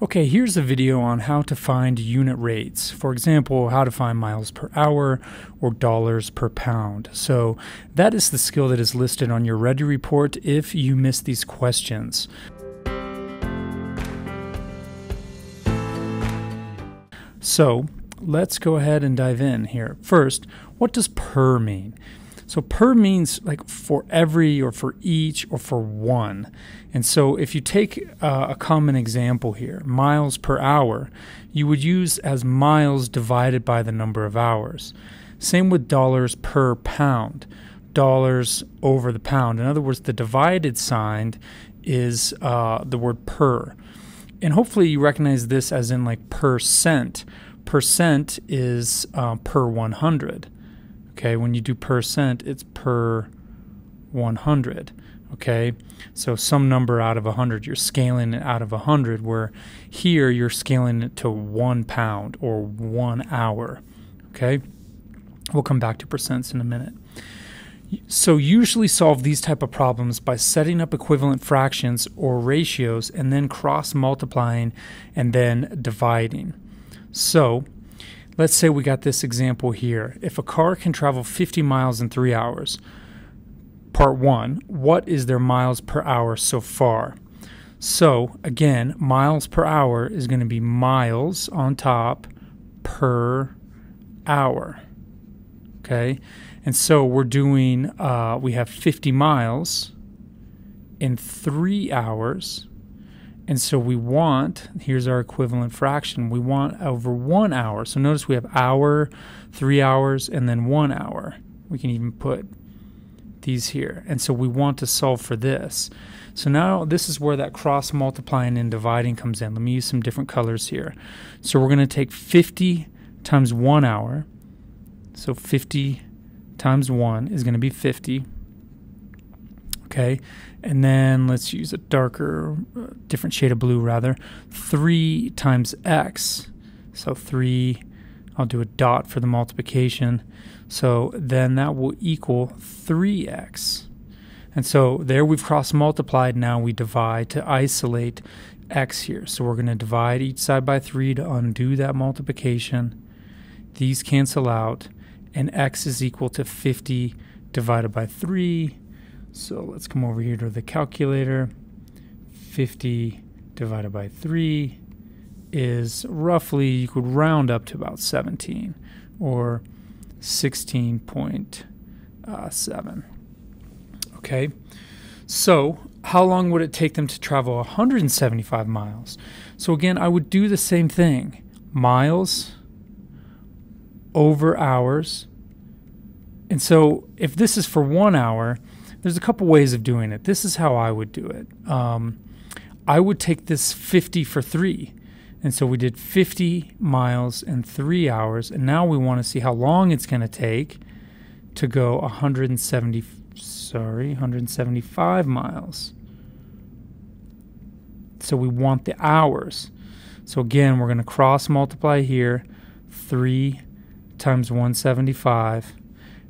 Okay, here's a video on how to find unit rates. For example, how to find miles per hour or dollars per pound. So that is the skill that is listed on your Ready report if you miss these questions. So let's go ahead and dive in here. First, what does per mean? So per means like for every or for each or for one. And so if you take uh, a common example here, miles per hour, you would use as miles divided by the number of hours. Same with dollars per pound, dollars over the pound. In other words, the divided sign is uh, the word per. And hopefully you recognize this as in like percent. Percent is uh, per 100. Okay, when you do percent, it's per 100. Okay, so some number out of 100, you're scaling it out of 100, where here you're scaling it to one pound or one hour. Okay, we'll come back to percents in a minute. So usually solve these type of problems by setting up equivalent fractions or ratios and then cross multiplying and then dividing. So Let's say we got this example here. If a car can travel 50 miles in three hours, part one, what is their miles per hour so far? So again, miles per hour is going to be miles on top per hour. Okay. And so we're doing, uh, we have 50 miles in three hours and so we want, here's our equivalent fraction, we want over one hour. So notice we have hour, three hours, and then one hour. We can even put these here. And so we want to solve for this. So now this is where that cross multiplying and dividing comes in. Let me use some different colors here. So we're going to take 50 times one hour. So 50 times 1 is going to be 50. Okay, and then let's use a darker, uh, different shade of blue rather. 3 times x. So 3, I'll do a dot for the multiplication. So then that will equal 3x. And so there we've cross multiplied. Now we divide to isolate x here. So we're going to divide each side by 3 to undo that multiplication. These cancel out. And x is equal to 50 divided by 3 so let's come over here to the calculator. 50 divided by 3 is roughly, you could round up to about 17 or 16.7. Uh, okay, so how long would it take them to travel 175 miles? So again, I would do the same thing miles over hours. And so if this is for one hour, there's a couple ways of doing it. This is how I would do it. Um, I would take this 50 for three. And so we did 50 miles in three hours. And now we want to see how long it's going to take to go 170, sorry, 175 miles. So we want the hours. So again, we're going to cross multiply here. 3 times 175.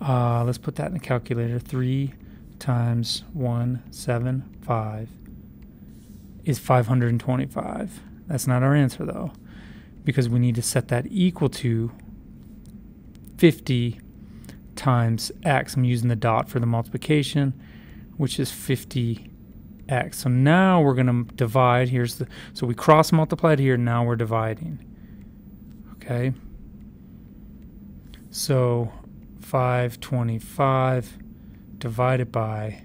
Uh, let's put that in the calculator. 3 times 175 is 525. That's not our answer though, because we need to set that equal to 50 times x. I'm using the dot for the multiplication, which is 50x. So now we're going to divide. Here's the so we cross multiplied here. Now we're dividing. Okay. So 525 divided by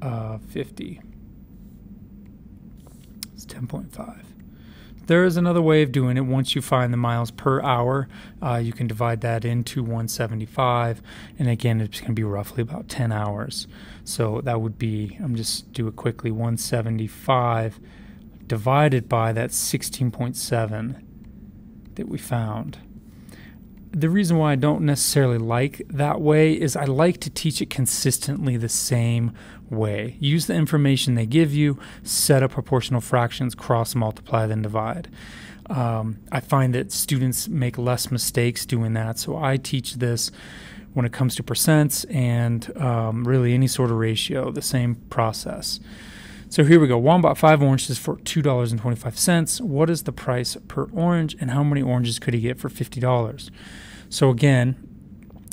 uh, 50. It's 10.5. There is another way of doing it. Once you find the miles per hour, uh, you can divide that into 175. And again, it's going to be roughly about 10 hours. So that would be, I'm just do it quickly, 175 divided by that 16.7 that we found the reason why I don't necessarily like that way is I like to teach it consistently the same way. Use the information they give you, set up proportional fractions, cross multiply, then divide. Um, I find that students make less mistakes doing that, so I teach this when it comes to percents and um, really any sort of ratio, the same process. So here we go. Bought five oranges for $2.25. What is the price per orange and how many oranges could he get for $50? So again,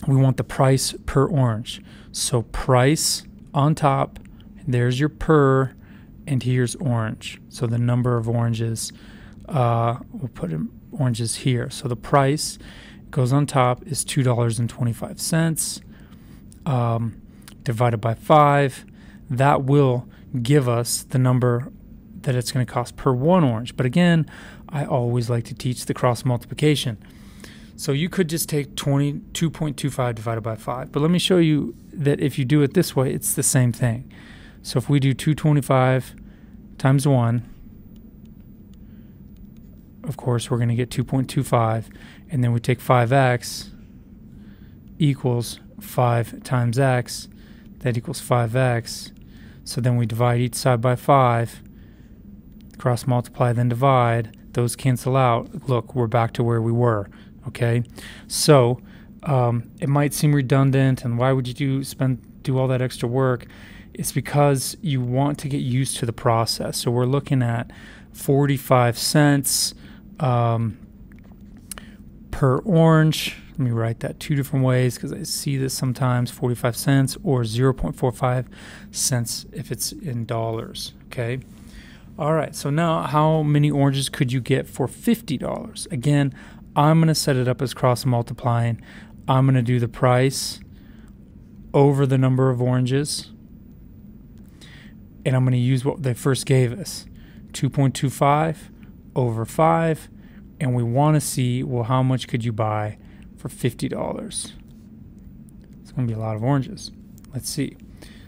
we want the price per orange. So price on top, there's your per, and here's orange. So the number of oranges, uh, we'll put in oranges here. So the price goes on top is $2.25 um, divided by 5. That will give us the number that it's going to cost per one orange. But again, I always like to teach the cross multiplication. So you could just take 22.25 divided by 5. But let me show you that if you do it this way, it's the same thing. So if we do 225 times 1, of course, we're going to get 2.25. And then we take 5x equals 5 times x. That equals 5x. So then we divide each side by 5. Cross multiply, then divide. Those cancel out. Look, we're back to where we were. Okay? So um, it might seem redundant, and why would you do, spend do all that extra work? It's because you want to get used to the process. So we're looking at 45 cents um, per orange. Let me write that two different ways because I see this sometimes 45 cents or 0.45 cents if it's in dollars. Okay. All right. So now, how many oranges could you get for $50? Again, I'm going to set it up as cross multiplying. I'm going to do the price over the number of oranges. And I'm going to use what they first gave us 2.25 over 5 and we want to see well how much could you buy for $50 it's going to be a lot of oranges. Let's see.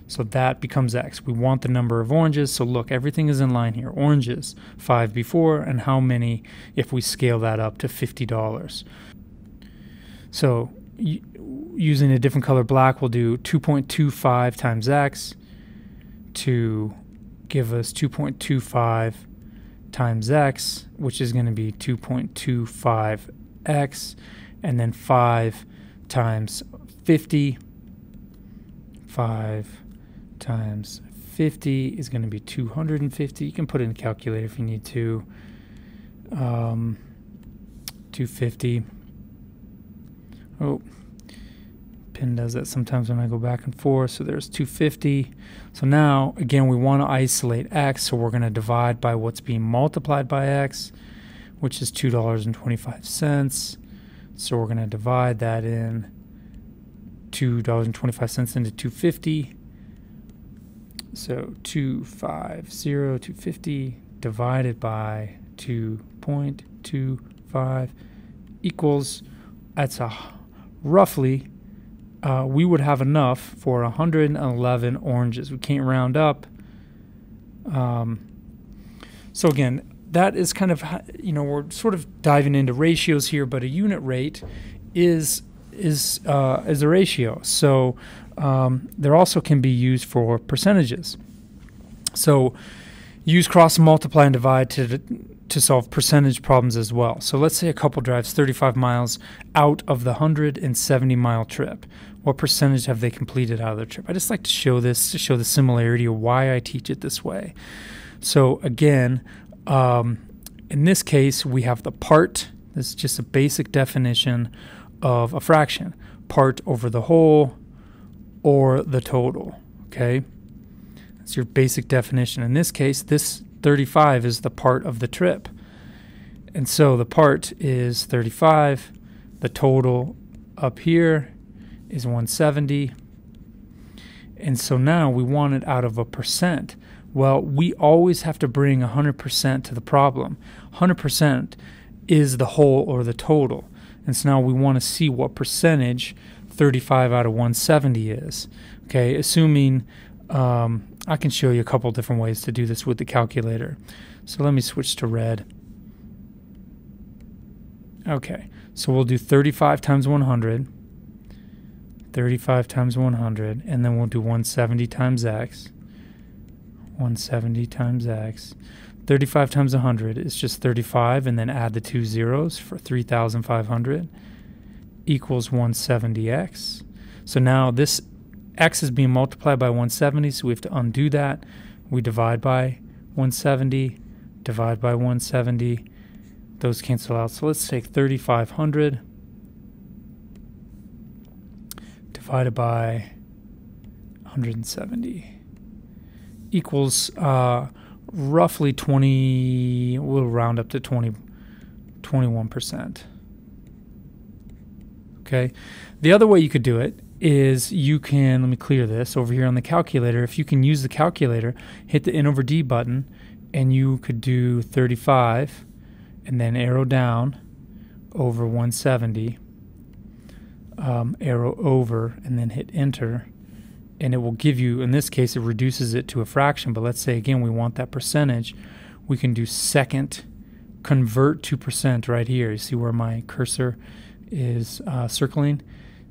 So that becomes x. We want the number of oranges so look everything is in line here. Oranges 5 before and how many if we scale that up to $50 so using a different color black we'll do 2.25 times x to give us 2.25 times x, which is going to be 2.25x, and then 5 times 50. 5 times 50 is going to be 250. You can put it in a calculator if you need to. Um, 250. Oh, pin does that sometimes when I go back and forth. So there's 250. So now, again, we want to isolate x, so we're going to divide by what's being multiplied by x, which is $2.25. So we're going to divide that in $2.25 into 250. So 250, 250 divided by 2.25 equals, that's a roughly uh, we would have enough for 111 oranges. We can't round up. Um, so again, that is kind of you know we're sort of diving into ratios here, but a unit rate is is uh, is a ratio. So um, there also can be used for percentages. So use cross multiply and divide to to solve percentage problems as well. So let's say a couple drives 35 miles out of the 170 mile trip. What percentage have they completed out of their trip? I just like to show this to show the similarity of why I teach it this way. So again, um, in this case, we have the part. This is just a basic definition of a fraction. Part over the whole or the total. Okay? That's your basic definition. In this case, this 35 is the part of the trip. And so the part is 35. The total up here is 170. And so now we want it out of a percent. Well, we always have to bring 100% to the problem. 100% is the whole or the total. And so now we want to see what percentage 35 out of 170 is. Okay, assuming um, I can show you a couple different ways to do this with the calculator. So let me switch to red. Okay, so we'll do 35 times 100. 35 times 100, and then we'll do 170 times x. 170 times x. 35 times 100 is just 35, and then add the two zeros for 3,500 equals 170x. So now this x is being multiplied by 170, so we have to undo that. we divide by 170, divide by 170. Those cancel out. So let's take 3,500 divided by 170 equals uh, roughly 20, we'll round up to 20, 21%. Okay. The other way you could do it is you can, let me clear this over here on the calculator. If you can use the calculator, hit the N over D button, and you could do 35 and then arrow down over 170, um, arrow over, and then hit enter. And it will give you, in this case, it reduces it to a fraction. But let's say again, we want that percentage. We can do second convert to percent right here. You see where my cursor is uh, circling?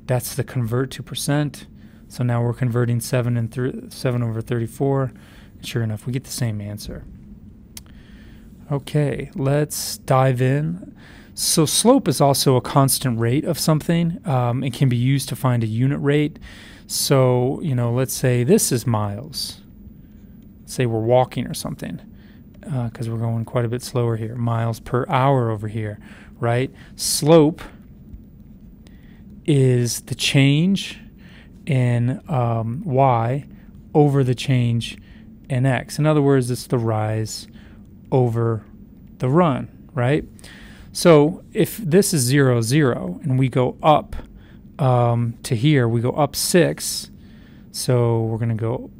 That's the convert to percent. So now we're converting 7 and th 7 over 34. And sure enough, we get the same answer. Okay, let's dive in. So slope is also a constant rate of something. Um, it can be used to find a unit rate. So, you know, let's say this is miles. say we're walking or something because uh, we're going quite a bit slower here. Miles per hour over here, right? Slope is the change in um, y over the change in x. In other words, it's the rise over the run, right? So if this is 0, 0, and we go up um, to here, we go up 6. So we're going to go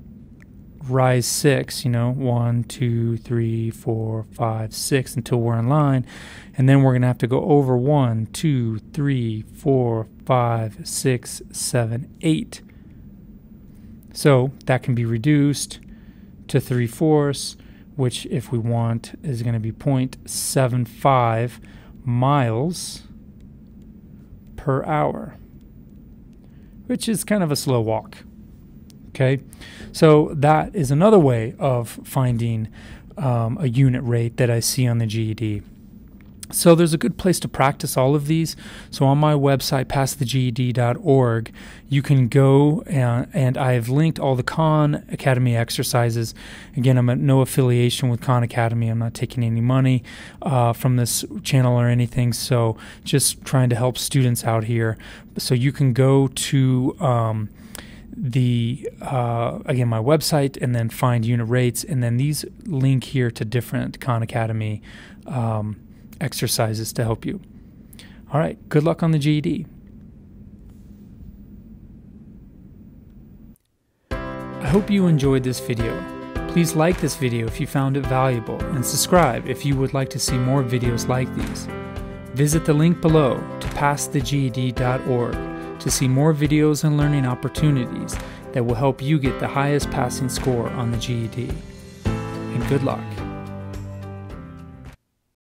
rise six, you know, one, two, three, four, five, six until we're in line. And then we're going to have to go over one, two, three, four, five, six, seven, eight. So that can be reduced to three fourths, which, if we want, is going to be 0.75 miles per hour, which is kind of a slow walk. Okay, so that is another way of finding um, a unit rate that I see on the GED. So there's a good place to practice all of these. So on my website, passtheged.org, you can go and, and I've linked all the Khan Academy exercises. Again, I'm at no affiliation with Khan Academy. I'm not taking any money uh, from this channel or anything. So just trying to help students out here. So you can go to um, the uh, again my website and then find unit rates and then these link here to different Khan Academy um, exercises to help you. All right, good luck on the GED. I hope you enjoyed this video. Please like this video if you found it valuable and subscribe if you would like to see more videos like these. Visit the link below to passtheged.org to see more videos and learning opportunities that will help you get the highest passing score on the GED. And good luck.